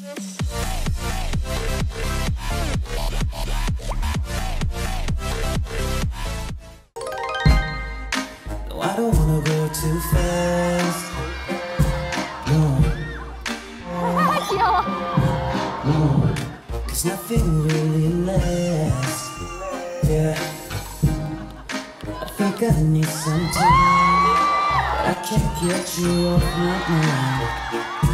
No, I don't wanna go too fast. No. Cause nothing really lasts. Yeah. I think I need some time. I can't get you off my mind.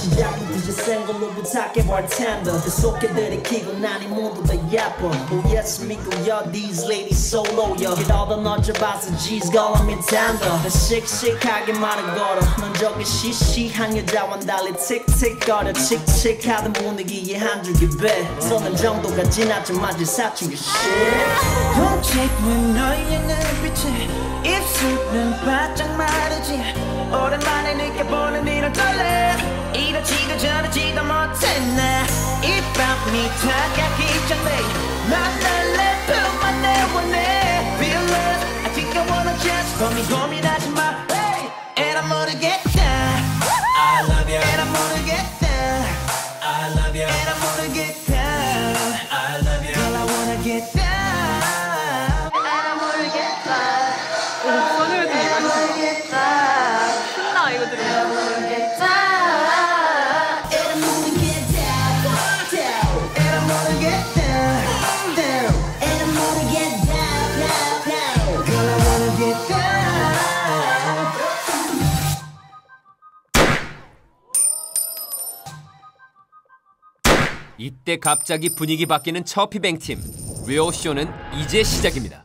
일단 시작부터 이제 센 걸로 부탁해볼 텐데 그 속에 들이키고 나니 모두 다 예뻐 Oh yes 믿고요 these ladies solo 요 이러다 너져봐서 G's calling me tender 난 씩씩하게 말을 걸어 넌 저기 시시한 여자와는 달리 틱틱거려 칙칙하던 분위기에 한 줄기 배 서는 정도가 지나쳐 마치 사춘기 shit Don't take me 너의 눈빛에 입술은 바짝 마르지. 오랜만에 느껴보는 이런 떨림. 이렇지도 저렇지도 못했네. 이 밤이 다가기 전에 만날래? 품만 내원해 Feel love I think I wanna just 고민 고민하지 마 hey. And I'm 모르겠다. I love you And I'm 모르겠다. I love you And I'm 모르겠다 이때 갑자기 분위기 바뀌는 처피뱅 팀. 리오 쇼는 이제 시작입니다.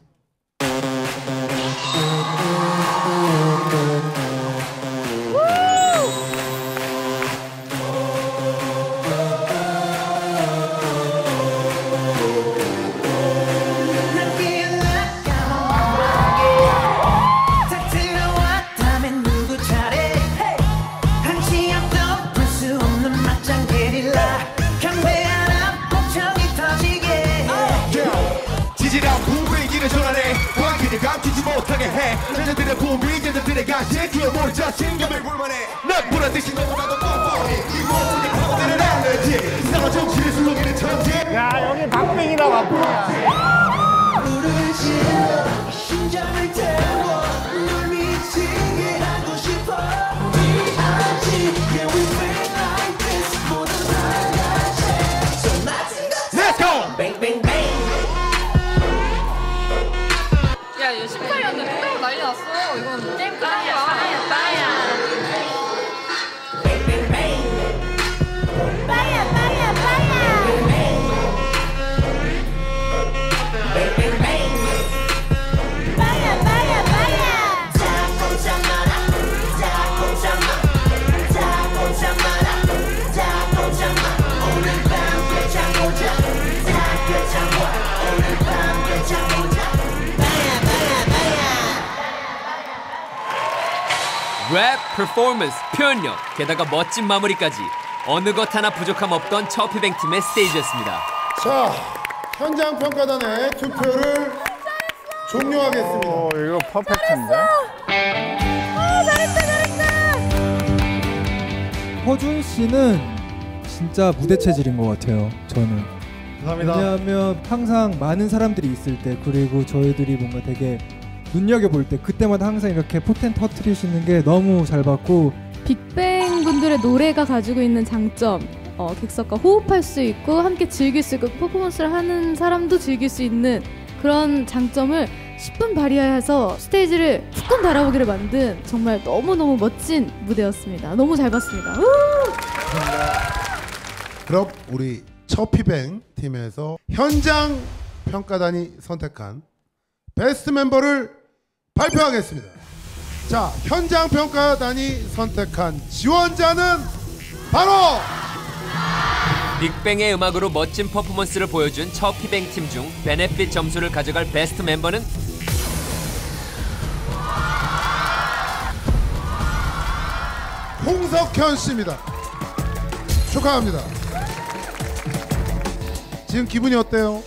해. 여자들의 봄이 여자들의 가시에 뛰어모는 자신감을 불만해. 난 보란듯이 너무나도 뻔뻔해. 이 모든 파고드는 알레지. 이상한 정신을 술렁이는 천재. 야 여기 박빙이다 박빙 天ぷ 랩, 퍼포먼스, 표현력, 게다가 멋진 마무리까지 어느 것 하나 부족함 없던 처피뱅 팀의 스테이지였습니다. 자, 현장 평가단의 투표를 종료하겠습니다. 오 이거 퍼펙트인데 허준 씨는 진짜 무대 체질인 것 같아요. 저는. 감사합니다. 왜냐하면 항상 많은 사람들이 있을 때 그리고 저희들이 뭔가 되게 눈여겨 볼 때 그때마다 항상 이렇게 포텐 터트리시는 게 너무 잘 봤고 빅뱅 분들의 노래가 가지고 있는 장점 어, 객석과 호흡할 수 있고 함께 즐길 수 있고 퍼포먼스를 하는 사람도 즐길 수 있는 그런 장점을 10분 발휘해서 스테이지를 훅 달아보기를 만든 정말 너무너무 멋진 무대였습니다. 너무 잘 봤습니다. 우! 그럼 우리 처피뱅 팀에서 현장 평가단이 선택한 베스트 멤버를 발표하겠습니다. 자, 현장 평가단이 선택한 지원자는 바로 빅뱅의 음악으로 멋진 퍼포먼스를 보여준 처피뱅 팀 중 베네핏 점수를 가져갈 베스트 멤버는 홍석현 씨입니다. 축하합니다. 지금 기분이 어때요?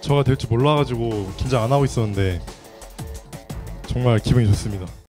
저가 될 줄 몰라가지고 긴장 안 하고 있었는데 정말 기분이 좋습니다.